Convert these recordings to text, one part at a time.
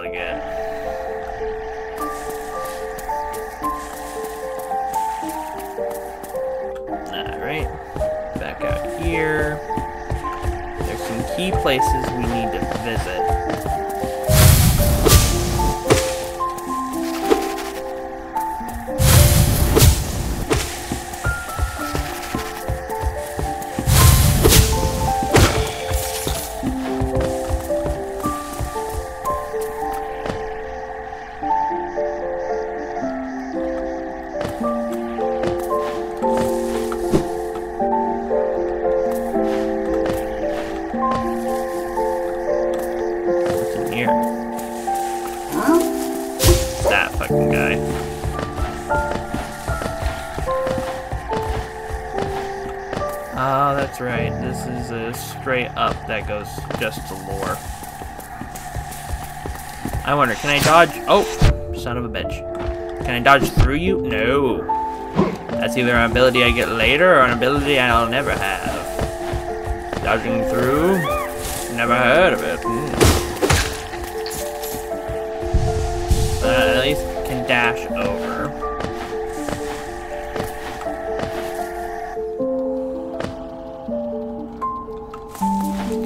to get. Alright. Back out here. There's some key places we need to visit. Straight up that goes just to lore. I wonder, can I dodge? Oh, son of a bitch. Can I dodge through you? No. That's either an ability I get later or an ability I'll never have. Dodging through? Never heard of it. Hmm. But at least can dash over.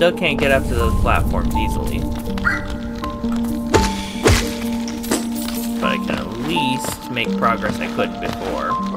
Still can't get up to those platforms easily. But I can at least make progress I couldn't before.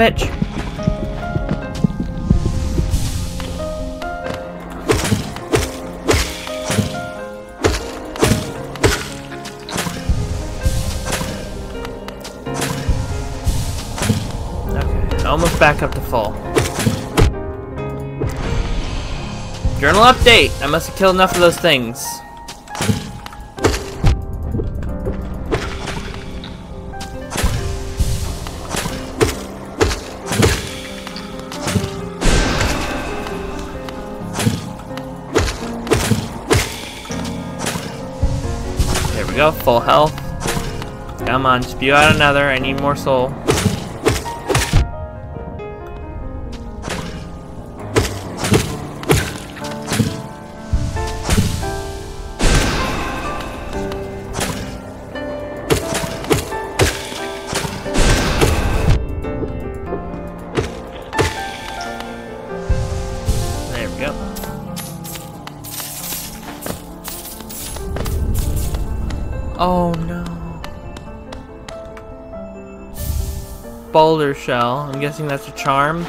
Bitch. Almost back up to full. Journal update! I must have killed enough of those things. Go, full health. Come on, spew out another. I need more soul. Baldur shell. I'm guessing that's a charm.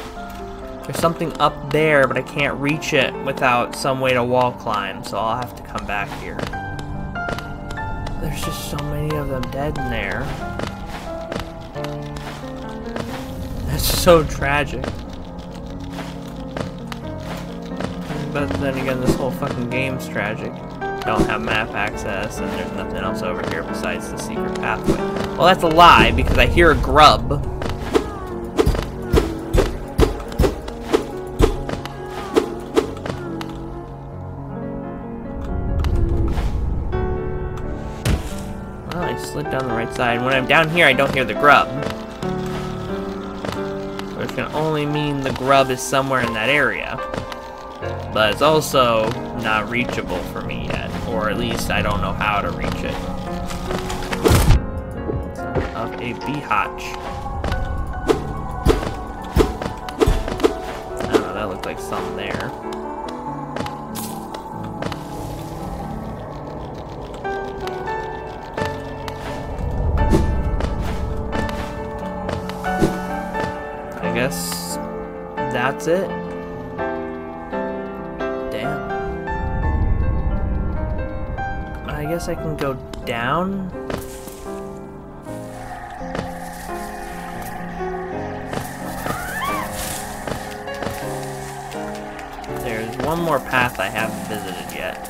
There's something up there, but I can't reach it without some way to wall climb, so I'll have to come back here. There's just so many of them dead in there. That's so tragic. But then again, this whole fucking game's tragic. I Don't have map access, and there's nothing else over here besides the secret pathway. Well, that's a lie, because I hear a grub. Oh, slid down the right side. When I'm down here, I don't hear the grub. Which can only mean the grub is somewhere in that area. But it's also not reachable for me yet. Or at least I don't know how to reach it. Up a beehotch. I don't know, that looked like something there. Guess that's it. Damn. I guess I can go down. There's one more path I haven't visited yet.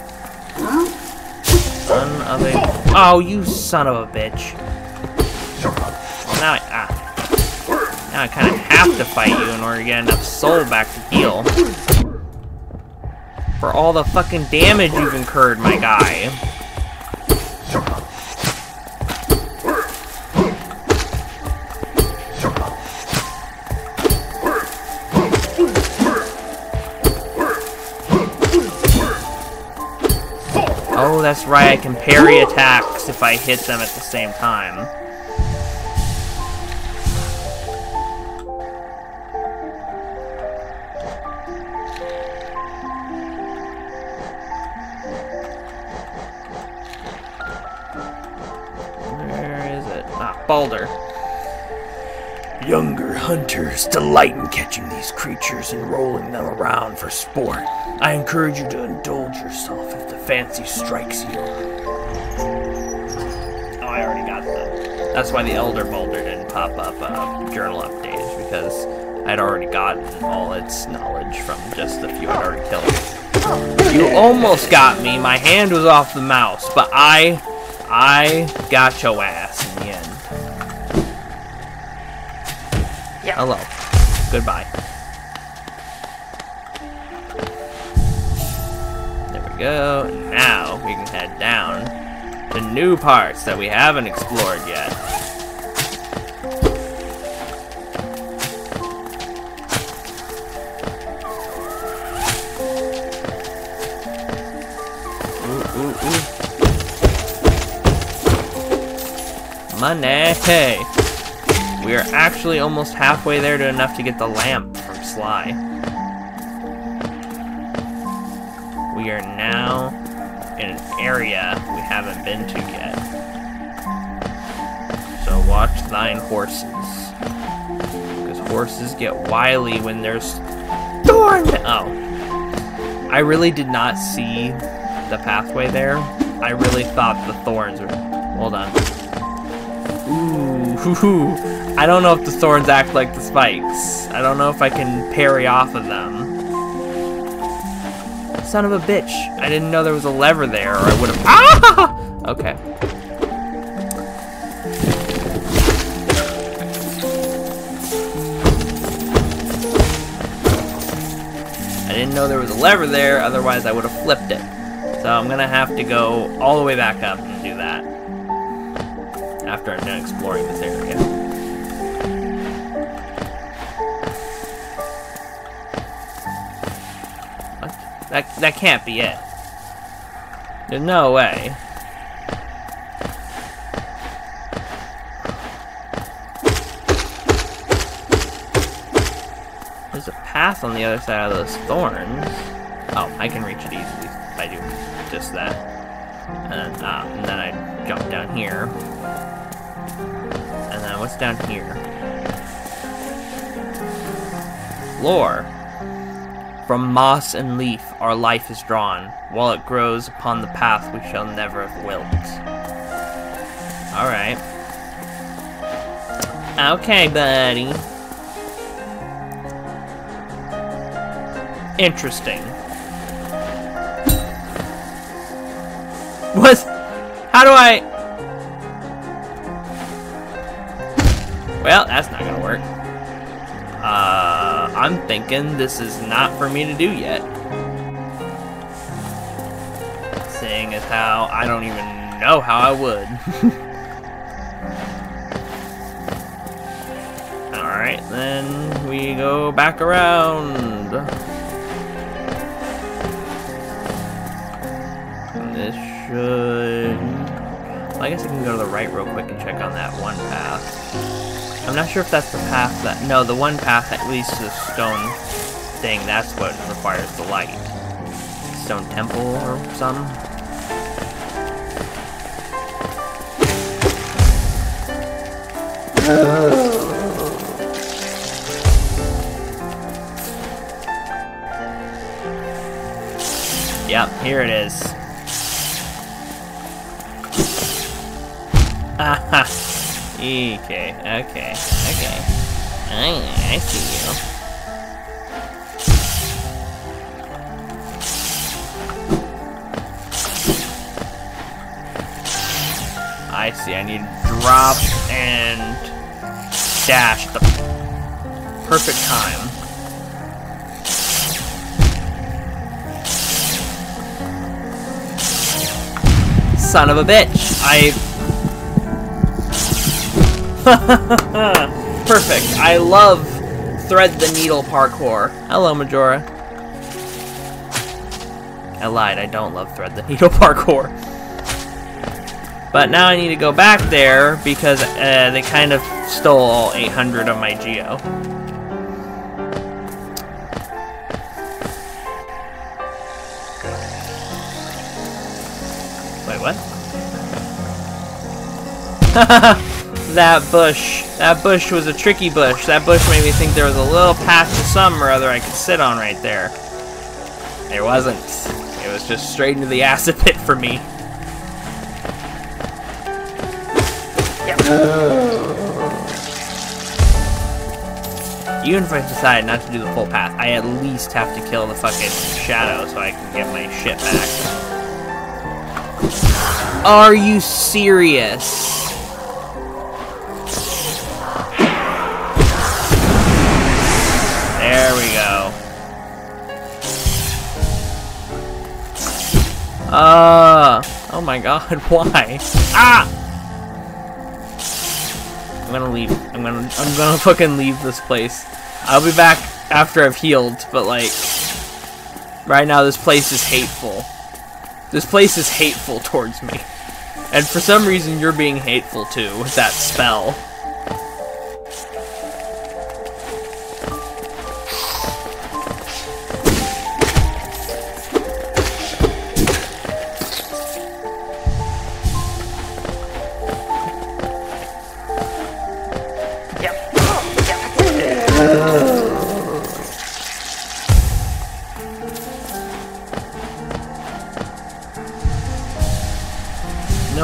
Son of a... Oh, you son of a bitch. I kind of have to fight you in order to get enough soul back to heal. For all the fucking damage you've incurred, my guy. Oh, that's right, I can parry attacks if I hit them at the same time. Baldur. Younger hunters delight in catching these creatures and rolling them around for sport. I encourage you to indulge yourself if the fancy strikes you. Oh, I already got them. That's why the Elder Baldur didn't pop up uh, journal updates, because I'd already gotten all its knowledge from just the few I'd already killed. You almost got me. My hand was off the mouse, but I, I got your ass Hello. Goodbye. There we go. Now we can head down to new parts that we haven't explored yet. Ooh, ooh, ooh. Money! We are actually almost halfway there to enough to get the lamp from Sly. We are now in an area we haven't been to yet. So watch thine horses. Because horses get wily when there's thorn. Oh. I really did not see the pathway there. I really thought the thorns were. Hold on. Ooh, hoo, hoo. I don't know if the thorns act like the spikes. I don't know if I can parry off of them. Son of a bitch. I didn't know there was a lever there, or I would have. Ah! Okay. I didn't know there was a lever there, otherwise I would have flipped it. So I'm gonna have to go all the way back up and do that. After I'm done exploring this area. That, that can't be it. There's no way. There's a path on the other side of those thorns. Oh, I can reach it easily by doing just that. And then, uh, and then I jump down here. And then what's down here? Lore. From moss and leaf our life is drawn. While it grows upon the path we shall never wilt. Alright. Okay, buddy. Interesting. What? How do I... Well, that's not gonna work. Uh, I'm thinking this is not for me to do yet. Seeing as how I don't even know how I would. Alright, then we go back around. And this should... I guess I can go to the right real quick and check on that one path. I'm not sure if that's the path that... No, the one path that leads to the stone thing, that's what requires the light. Stone temple or something. Yep, here it is. Ah, Aha. Okay, okay, okay. I, I see you. I see. I need to drop and dash the perfect time. Son of a bitch. I... Perfect. I love thread the needle parkour. Hello, Majora. I lied. I don't love thread the needle parkour. But now I need to go back there because uh, they kind of stole all 800 of my geo. Wait, what? that bush. That bush was a tricky bush. That bush made me think there was a little patch of some or other I could sit on right there. There wasn't. It was just straight into the acid pit for me. Yep. Even if I decide not to do the full path, I at least have to kill the fucking shadow so I can get my shit back. Are you serious? Uh, oh my god, why? Ah! I'm gonna leave. I'm gonna I'm gonna fucking leave this place. I'll be back after I've healed, but like right now this place is hateful. This place is hateful towards me. And for some reason you're being hateful too with that spell. Know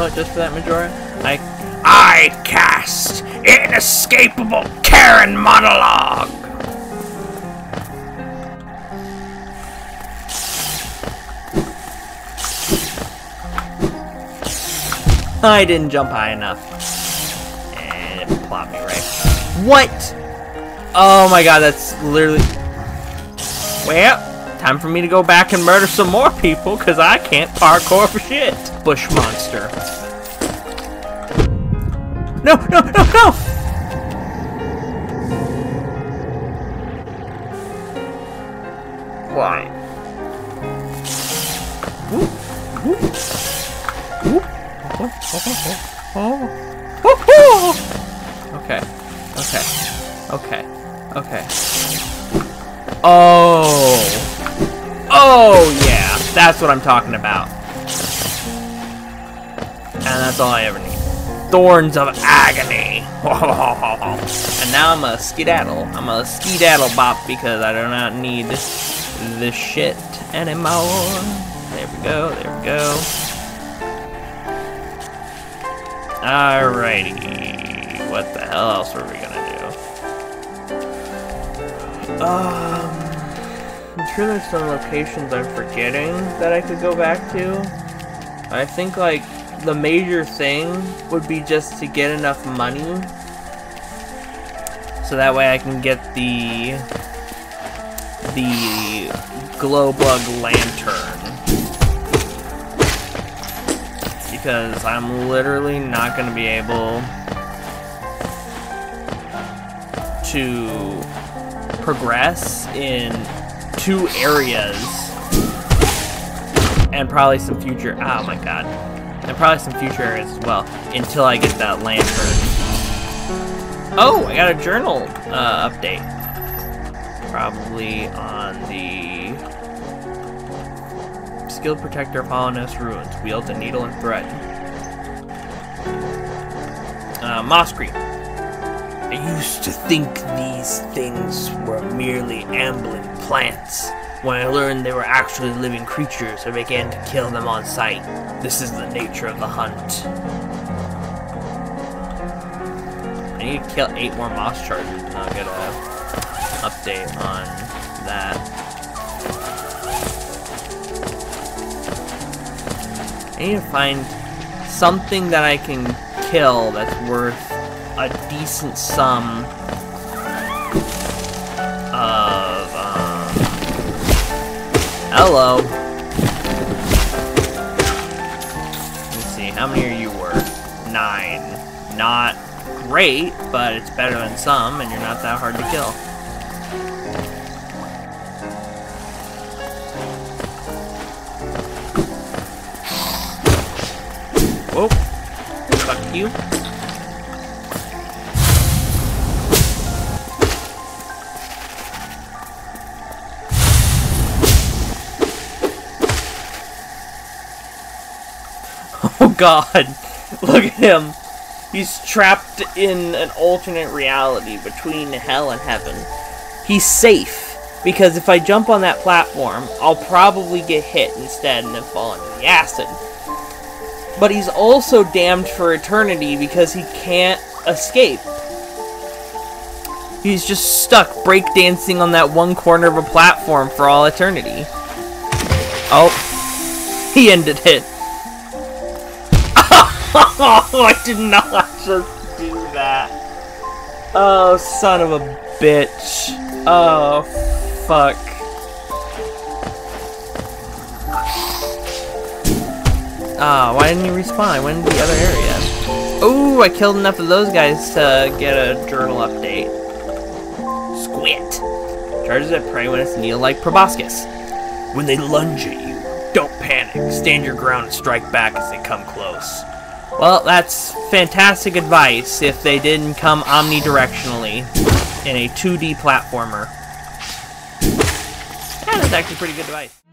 what, just for that Majora, I I cast inescapable Karen monologue. I didn't jump high enough. And it plopped me right. What? Oh my god, that's literally... Well, time for me to go back and murder some more people, because I can't parkour for shit. Bush monster. No, no, no, no! Why? Okay, okay, okay, okay. Oh, oh yeah, that's what I'm talking about. And that's all I ever need. Thorns of Agony. and now I'm a skedaddle. I'm a skedaddle bop because I do not need this shit anymore. There we go, there we go. Alrighty. What the hell else are we do? Um, I'm sure there's some locations I'm forgetting that I could go back to. I think, like, the major thing would be just to get enough money so that way I can get the the glow bug lantern because I'm literally not going to be able to progress in two areas and probably some future. Oh my god. And probably some future areas as well until I get that lantern. Oh, I got a journal uh, update. Probably on the Skilled Protector of Ruins. Wields a needle and thread. Uh, Moss Creep. I used to think these things were merely ambling plants. When I learned they were actually living creatures, I began to kill them on sight. This is the nature of the hunt. I need to kill eight more moss chargers and I'll get a update on that. I need to find something that I can kill that's worth a decent sum of, um, hello. Let's see, how many are you worth? Nine. Not great, but it's better than some, and you're not that hard to kill. Whoa. Fuck you. God. Look at him. He's trapped in an alternate reality between hell and heaven. He's safe because if I jump on that platform, I'll probably get hit instead and then fall into the acid. But he's also damned for eternity because he can't escape. He's just stuck breakdancing on that one corner of a platform for all eternity. Oh, he ended it. Oh, I did not just do that. Oh, son of a bitch. Oh, fuck. Ah, oh, why didn't you respawn? I went into the other area. Oh, I killed enough of those guys to get a journal update. Squit. Charges at prey when it's needle-like proboscis. When they lunge at you, don't panic. Stand your ground and strike back as they come close. Well, that's fantastic advice if they didn't come omnidirectionally in a 2D platformer. That's actually pretty good advice.